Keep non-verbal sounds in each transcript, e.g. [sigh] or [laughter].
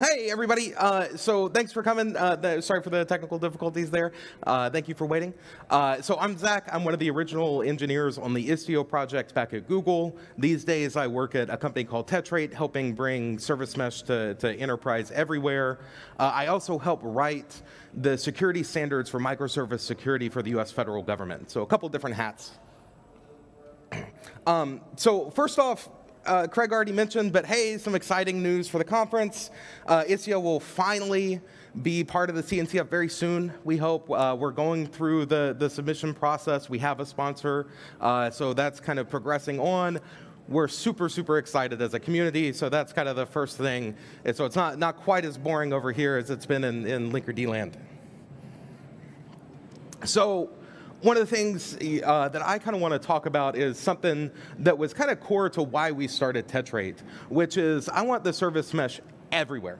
Hey, everybody. Uh, so thanks for coming. Uh, the, sorry for the technical difficulties there. Uh, thank you for waiting. Uh, so I'm Zack. I'm one of the original engineers on the Istio project back at Google. These days, I work at a company called Tetrate, helping bring service mesh to, to enterprise everywhere. Uh, I also help write the security standards for microservice security for the U.S. federal government. So a couple different hats. [clears throat] Um, so first off, uh, Craig already mentioned, but hey, some exciting news for the conference. Uh, will finally be part of the CNCF very soon, we hope. Uh, we're going through the, the submission process. We have a sponsor, uh, so that's kind of progressing on. We're super, super excited as a community, so that's kind of the first thing. And so it's not, not quite as boring over here as it's been in, in Linkerd land. So one of the things uh, that I kind of want to talk about is something that was kind of core to why we started Tetrate, which is I want the service mesh everywhere.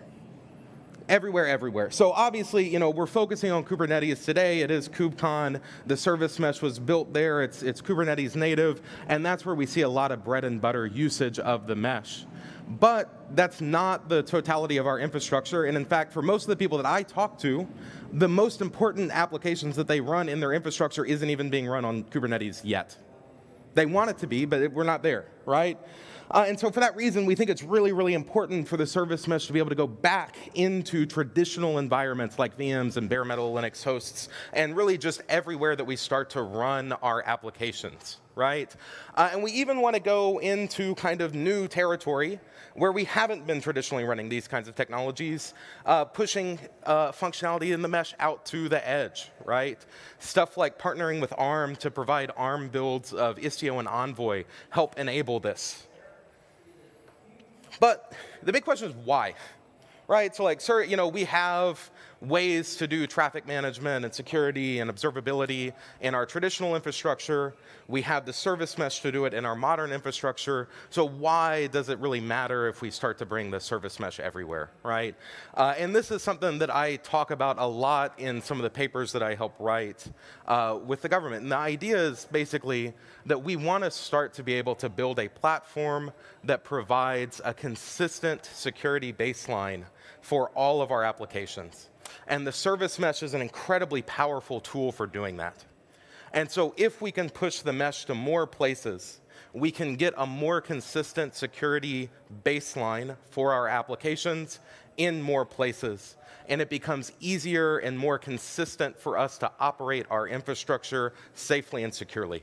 Everywhere, everywhere. So obviously, you know, we're focusing on Kubernetes today. It is KubeCon. The service mesh was built there. It's, it's Kubernetes native, and that's where we see a lot of bread and butter usage of the mesh. But that's not the totality of our infrastructure. And in fact, for most of the people that I talk to, the most important applications that they run in their infrastructure isn't even being run on Kubernetes yet. They want it to be, but we're not there, right? Uh, and so for that reason, we think it's really, really important for the service mesh to be able to go back into traditional environments like VMs and bare metal Linux hosts, and really just everywhere that we start to run our applications, right? Uh, and we even want to go into kind of new territory where we haven't been traditionally running these kinds of technologies, uh, pushing uh, functionality in the mesh out to the edge, right? Stuff like partnering with ARM to provide ARM builds of Istio and Envoy help enable this, but the big question is why? Right? So like, sir, you know, we have ways to do traffic management and security and observability in our traditional infrastructure. We have the service mesh to do it in our modern infrastructure. So why does it really matter if we start to bring the service mesh everywhere, right? Uh, and this is something that I talk about a lot in some of the papers that I help write uh, with the government. And the idea is basically that we want to start to be able to build a platform that provides a consistent security baseline for all of our applications. And the service mesh is an incredibly powerful tool for doing that. And so if we can push the mesh to more places, we can get a more consistent security baseline for our applications in more places. And it becomes easier and more consistent for us to operate our infrastructure safely and securely.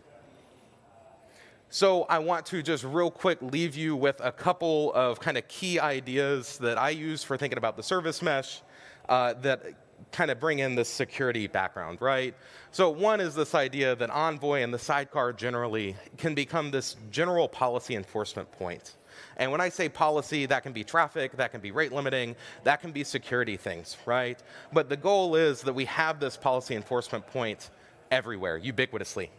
So I want to just real quick leave you with a couple of kind of key ideas that I use for thinking about the service mesh uh, that kind of bring in this security background, right? So one is this idea that Envoy and the sidecar generally can become this general policy enforcement point. And when I say policy, that can be traffic, that can be rate limiting, that can be security things, right? But the goal is that we have this policy enforcement point everywhere, ubiquitously.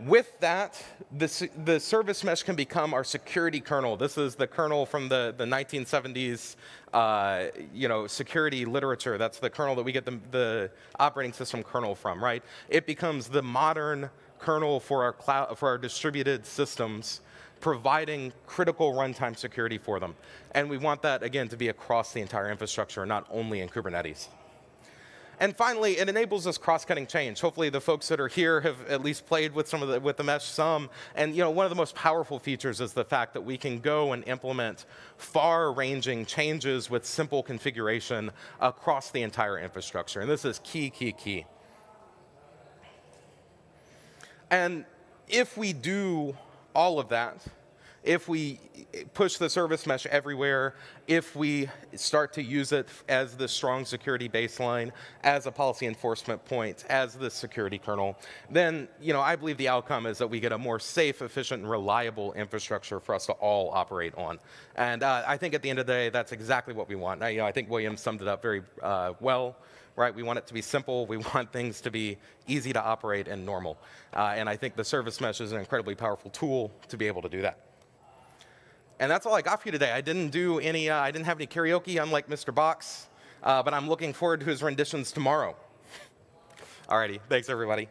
With that, the, the service mesh can become our security kernel. This is the kernel from the, the 1970s uh, you know, security literature. That's the kernel that we get the, the operating system kernel from, right? It becomes the modern kernel for our, cloud, for our distributed systems providing critical runtime security for them. And we want that, again, to be across the entire infrastructure, not only in Kubernetes. And finally, it enables this cross-cutting change. Hopefully, the folks that are here have at least played with some of the with the mesh some. And you know, one of the most powerful features is the fact that we can go and implement far-ranging changes with simple configuration across the entire infrastructure. And this is key, key, key. And if we do all of that, if we push the service mesh everywhere, if we start to use it as the strong security baseline, as a policy enforcement point, as the security kernel, then you know I believe the outcome is that we get a more safe, efficient, and reliable infrastructure for us to all operate on. And uh, I think at the end of the day, that's exactly what we want. I, you know, I think William summed it up very uh, well right? We want it to be simple. We [laughs] want things to be easy to operate and normal. Uh, and I think the service mesh is an incredibly powerful tool to be able to do that. And that's all I got for you today. I didn't do any, uh, I didn't have any karaoke, unlike Mr. Box, uh, but I'm looking forward to his renditions tomorrow. Alrighty, thanks everybody.